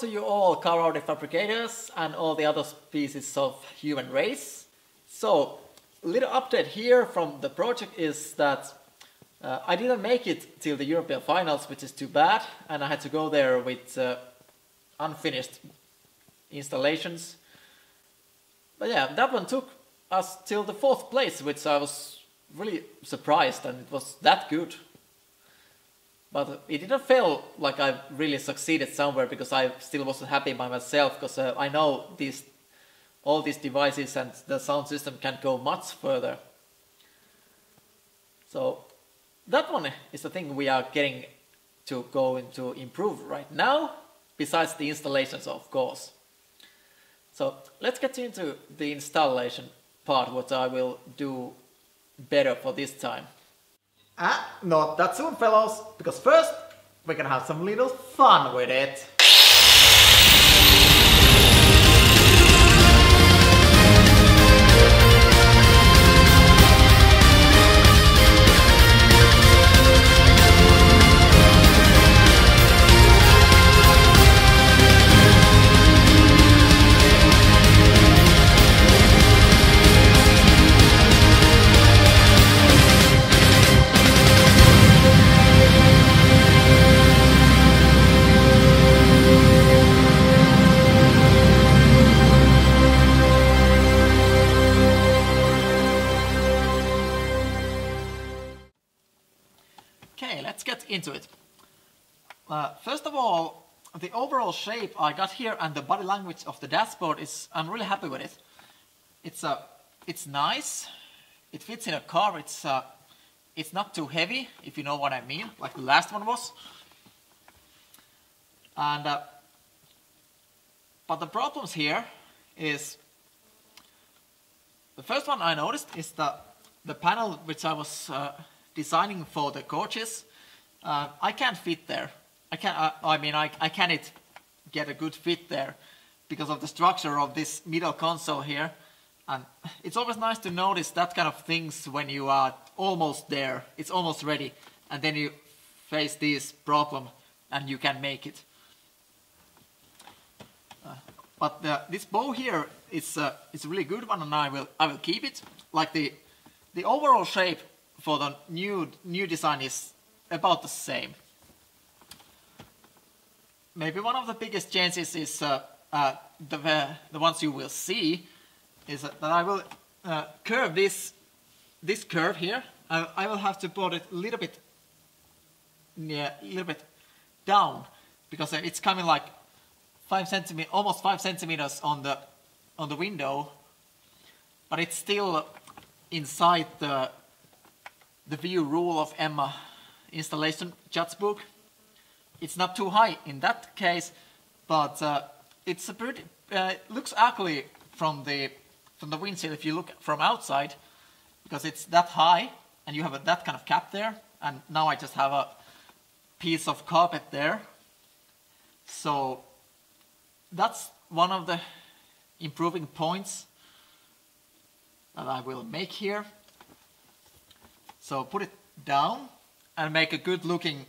to you all car audio fabricators and all the other species of human race. So, little update here from the project is that uh, I didn't make it till the European finals, which is too bad, and I had to go there with uh, unfinished installations. But yeah, that one took us till the fourth place, which I was really surprised, and it was that good. But it didn't feel like I really succeeded somewhere because I still wasn't happy by myself because uh, I know these all these devices and the sound system can go much further. So that one is the thing we are getting to go into improve right now, besides the installations of course. So let's get into the installation part, what I will do better for this time. Ah, not that soon fellows, because first we're gonna have some little fun with it. First of all, the overall shape I got here and the body language of the dashboard is, I'm really happy with it. It's, uh, it's nice, it fits in a car, it's, uh, it's not too heavy, if you know what I mean, like the last one was. And, uh, but the problems here is, the first one I noticed is the, the panel which I was uh, designing for the coaches, uh, I can't fit there. I can't. Uh, I mean, I I can't get a good fit there because of the structure of this middle console here. And it's always nice to notice that kind of things when you are almost there. It's almost ready, and then you face this problem, and you can make it. Uh, but the, this bow here is uh, it's a really good one, and I will I will keep it. Like the the overall shape for the new new design is about the same. Maybe one of the biggest changes is uh, uh, the uh, the ones you will see is that I will uh, curve this this curve here. I, I will have to put it a little bit yeah, a little bit down because it's coming like five centimeters, almost five centimeters on the on the window, but it's still inside the the view rule of EMMA installation judge book. It's not too high in that case, but uh, it's a pretty, uh, looks ugly from the from the windshield if you look from outside, because it's that high and you have a, that kind of cap there, and now I just have a piece of carpet there. So that's one of the improving points that I will make here. So put it down and make a good looking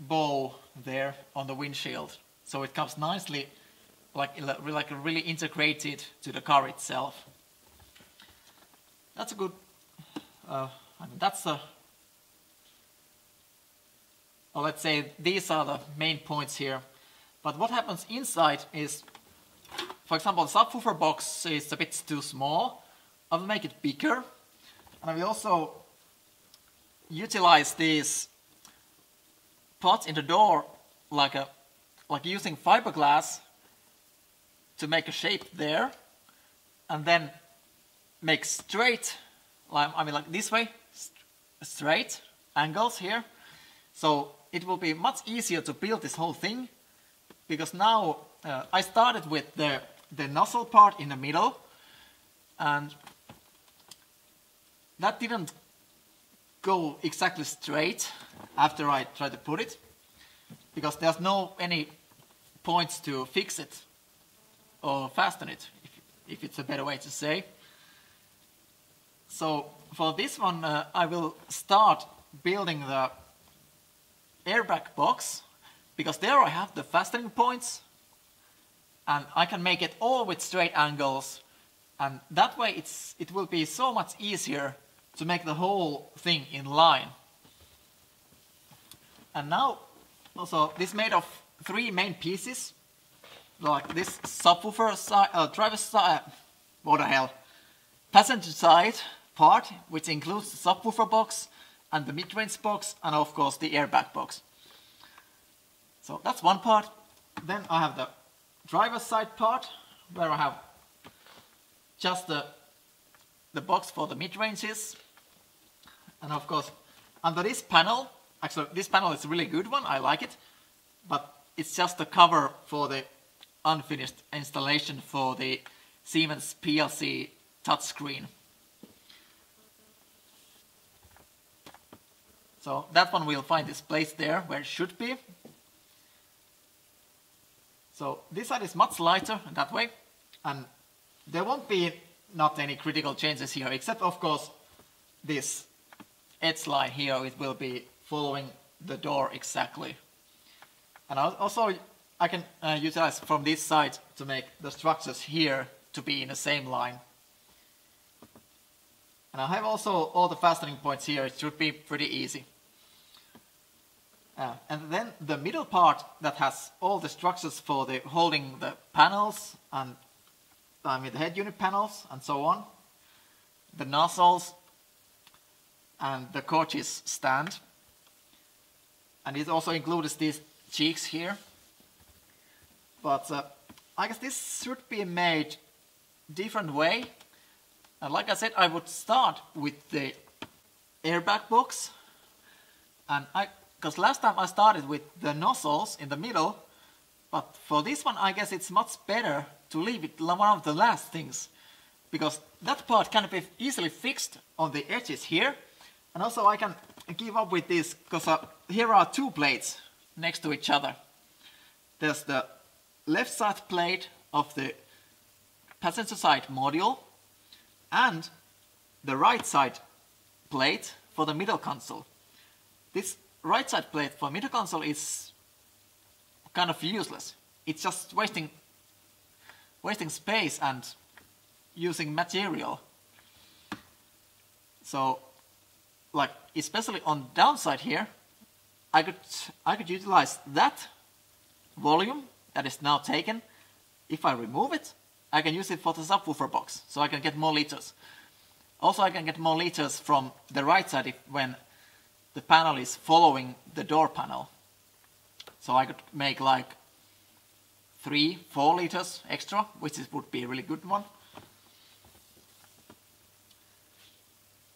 bow there on the windshield. So it comes nicely, like, like really integrated to the car itself. That's a good, uh, I mean, that's a, well, let's say these are the main points here. But what happens inside is, for example, the subwoofer box is a bit too small. I will make it bigger and we also utilize these pots in the door like a like using fiberglass to make a shape there and then make straight like I mean like this way straight angles here. So it will be much easier to build this whole thing because now uh, I started with the the nozzle part in the middle and that didn't go exactly straight after I try to put it because there's no any points to fix it or fasten it if, it's a better way to say. So for this one uh, I will start building the airbag box because there I have the fastening points and I can make it all with straight angles and that way it's it will be so much easier to make the whole thing in line. And now also this made of three main pieces like this subwoofer side, uh, driver side, what the hell, passenger side part which includes the subwoofer box and the mid-range box and of course the airbag box. So that's one part. Then I have the driver's side part where I have just the, the box for the mid-ranges. And of course, under this panel, actually this panel is a really good one, I like it, but it's just a cover for the unfinished installation for the Siemens PLC touchscreen. So that one will find its place there where it should be. So this side is much lighter that way and there won't be not any critical changes here except of course this edge line here it will be following the door exactly. And also I can uh, utilize from this side to make the structures here to be in the same line. And I have also all the fastening points here, it should be pretty easy. Uh, and then the middle part that has all the structures for the holding the panels and I mean the head unit panels and so on, the nozzles and the coaches stand. And it also includes these cheeks here. But uh, I guess this should be made different way. And like I said, I would start with the airbag box. And I because last time I started with the nozzles in the middle, but for this one I guess it's much better to leave it one of the last things, because that part can be easily fixed on the edges here, and also I can give up with this, because uh, here are two plates next to each other. There's the left side plate of the passenger side module, and the right side plate for the middle console. This right side plate for middle console is kind of useless. It's just wasting wasting space and using material. So like especially on the downside here, I could I could utilize that volume that is now taken. If I remove it, I can use it for the subwoofer box, so I can get more liters. Also, I can get more liters from the right side if, when the panel is following the door panel. So I could make like three, four liters extra, which is, would be a really good one.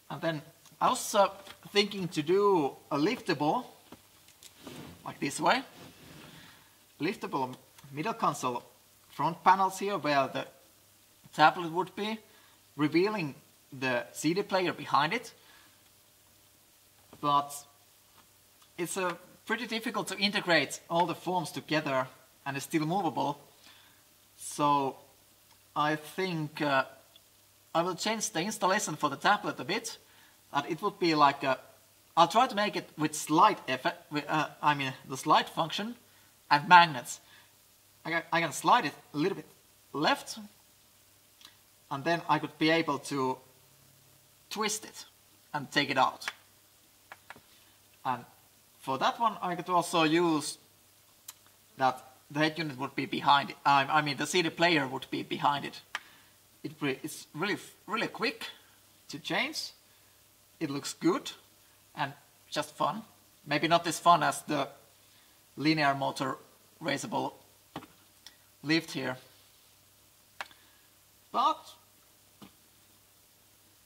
And then I was uh, thinking to do a liftable, like this way. Liftable middle console front panels here where the tablet would be, revealing the CD player behind it but it's uh, pretty difficult to integrate all the forms together and it's still movable. So I think uh, I will change the installation for the tablet a bit. And it would be like a, I'll try to make it with slide effect, with, uh, I mean the slide function and magnets. I can, I can slide it a little bit left and then I could be able to twist it and take it out. And for that one, I could also use that the head unit would be behind it. I, I mean, the CD player would be behind it. it. It's really, really quick to change. It looks good and just fun. Maybe not as fun as the linear motor raceable lift here. But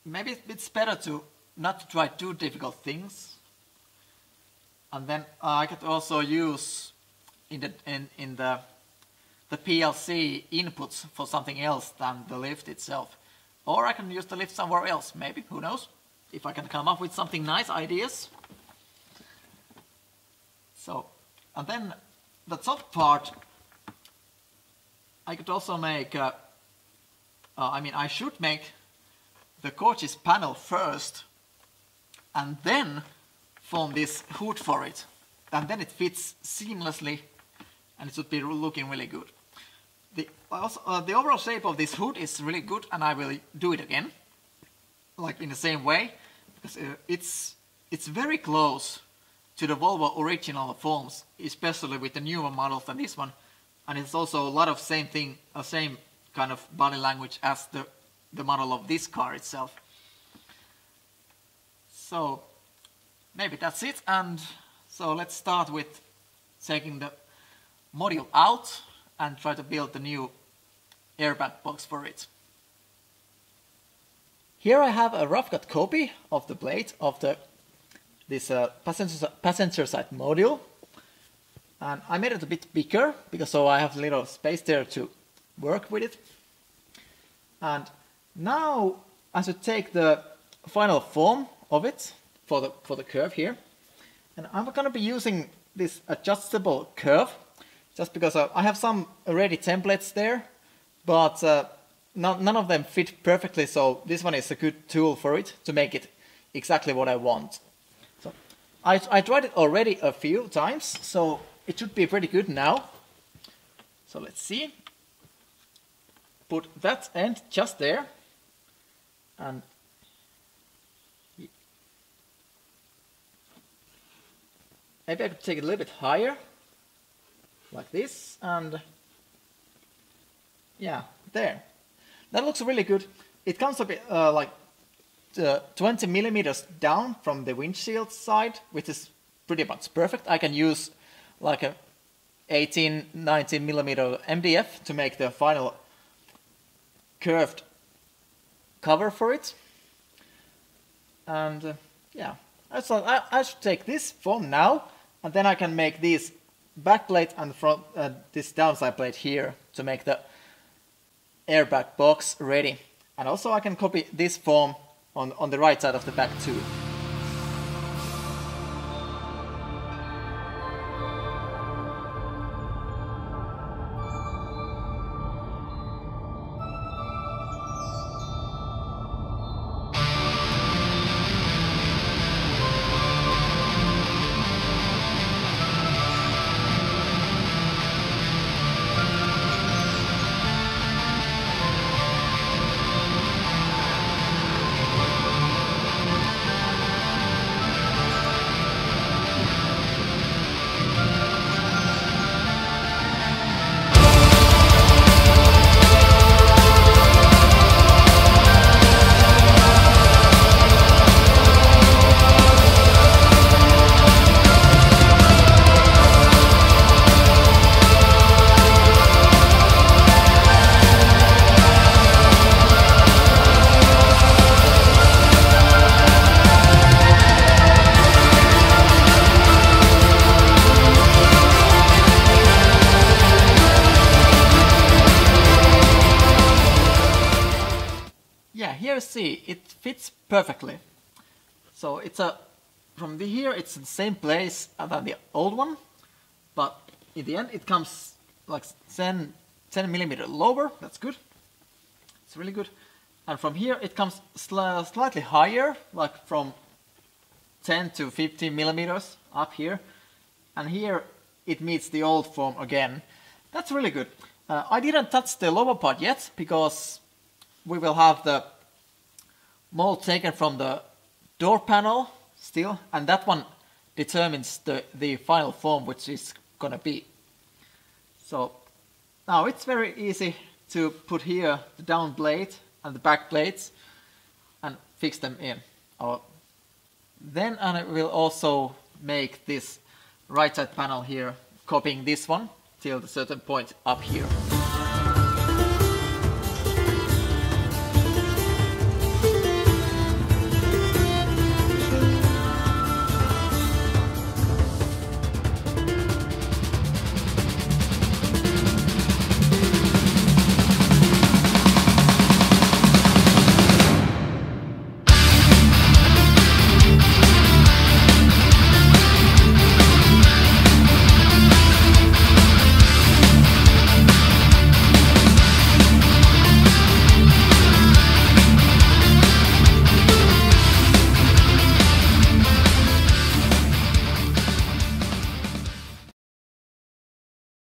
maybe it's better to not to try too difficult things and then uh, I could also use in the in, in the the PLC inputs for something else than the lift itself. Or I can use the lift somewhere else, maybe, who knows? If I can come up with something nice ideas. So, and then the top part, I could also make, uh, uh, I mean, I should make the coaches panel first, and then form this hood for it. and then it fits seamlessly and it should be looking really good. The, also, uh, the overall shape of this hood is really good and I will do it again like in the same way because uh, it's it's very close to the Volvo original forms especially with the newer models than this one. And it's also a lot of same thing uh, same kind of body language as the the model of this car itself. So maybe that's it. And so let's start with taking the module out and try to build the new airbag box for it. Here I have a rough cut copy of the blade of the this uh, passenger, passenger side module. And I made it a bit bigger because so I have a little space there to work with it. And now I should take the final form of it for the for the curve here. And I'm going to be using this adjustable curve just because uh, I have some already templates there, but uh, none, none of them fit perfectly, so this one is a good tool for it to make it exactly what I want. So I, I tried it already a few times, so it should be pretty good now. So let's see. Put that end just there, and maybe I could take it a little bit higher like this and yeah there that looks really good. It comes a bit uh, like uh, 20 millimeters down from the windshield side which is pretty much perfect. I can use like a 18 19 millimeter MDF to make the final curved cover for it. And uh, yeah. I thought I, I should take this form now and then I can make this back plate and front uh, this downside plate here to make the airbag box ready. And also I can copy this form on, on the right side of the back too. See, it fits perfectly. So it's a, from the here it's the same place than the old one, but in the end it comes like 10, 10 millimeter lower, that's good. It's really good. And from here it comes sli slightly higher, like from 10 to 15 millimeters up here. And here it meets the old form again. That's really good. Uh, I didn't touch the lower part yet because we will have the mold taken from the door panel still, and that one determines the, the final form which is gonna be. So now it's very easy to put here the down blade and the back blades and fix them in. Or then I will also make this right side panel here, copying this one till a certain point up here.